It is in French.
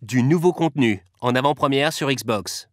Du nouveau contenu en avant-première sur Xbox.